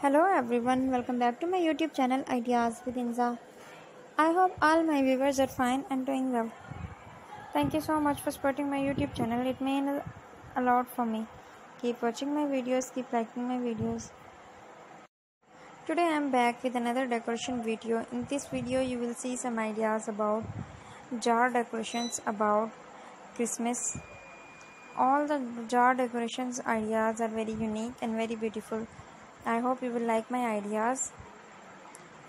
Hello everyone, welcome back to my YouTube channel Ideas with Inzah. I hope all my viewers are fine and doing well. Thank you so much for supporting my YouTube channel, it means a lot for me. Keep watching my videos, keep liking my videos. Today I am back with another decoration video. In this video, you will see some ideas about jar decorations about Christmas all the jar decorations ideas are very unique and very beautiful i hope you will like my ideas.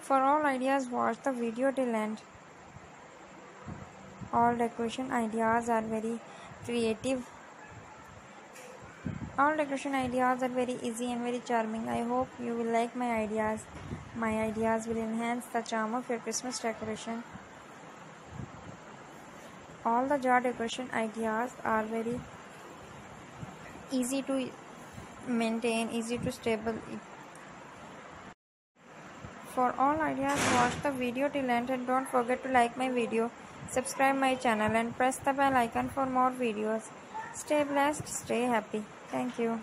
For all ideas watch the video till end. All decoration ideas are very creative. All decoration ideas are very easy and very charming. I hope you will like my ideas. My ideas will enhance the charm of your christmas decoration. All the jar decoration ideas are very easy to maintain easy to stable for all ideas watch the video. Till end and don't forget to like my video subscribe my channel and press the bell icon for more videos. Stay blessed stay happy. Thank you